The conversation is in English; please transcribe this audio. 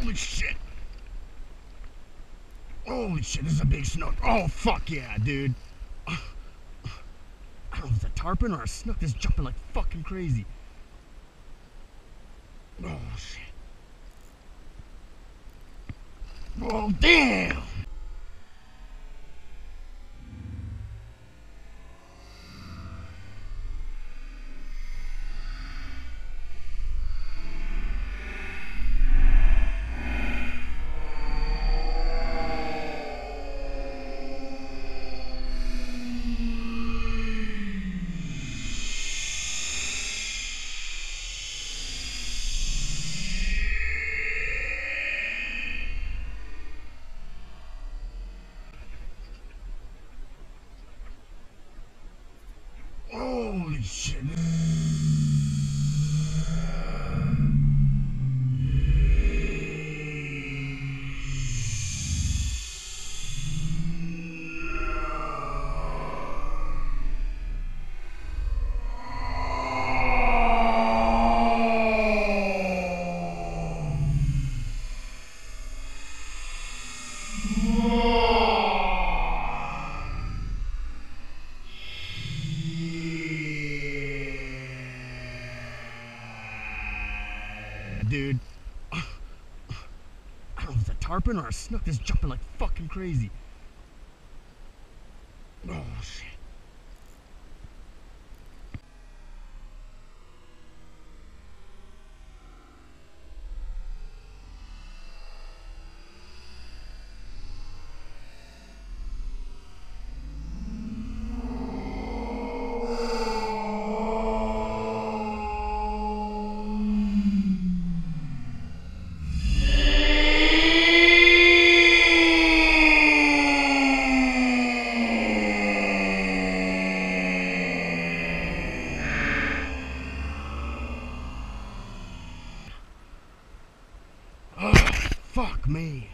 Holy shit. Holy shit, this is a big snook. Oh, fuck yeah, dude. I don't know if it's a tarpon or a snook that's jumping like fucking crazy. Oh, shit. Oh, damn. Holy shit. Dude. I don't know if it's a tarpon or a snook that's jumping like fucking crazy. Oh, shit. Fuck me.